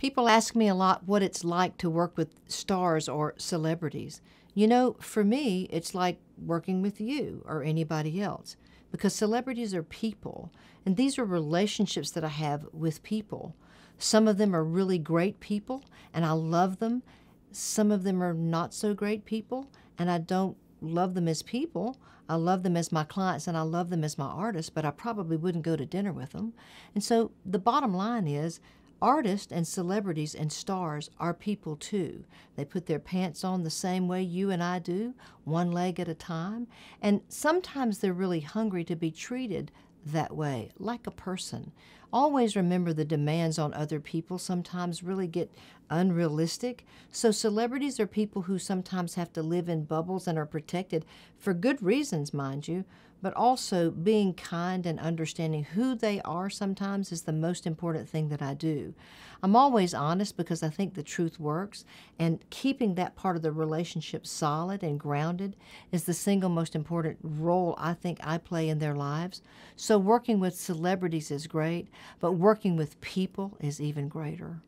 People ask me a lot what it's like to work with stars or celebrities. You know, for me, it's like working with you or anybody else because celebrities are people, and these are relationships that I have with people. Some of them are really great people, and I love them. Some of them are not so great people, and I don't love them as people. I love them as my clients and I love them as my artists, but I probably wouldn't go to dinner with them. And so the bottom line is Artists and celebrities and stars are people too. They put their pants on the same way you and I do, one leg at a time, and sometimes they're really hungry to be treated that way, like a person. Always remember the demands on other people sometimes really get unrealistic. So, celebrities are people who sometimes have to live in bubbles and are protected for good reasons, mind you, but also being kind and understanding who they are sometimes is the most important thing that I do. I'm always honest because I think the truth works, and keeping that part of the relationship solid and grounded is the single most important role I think I play in their lives. So, working with celebrities is great, but working with people is even greater.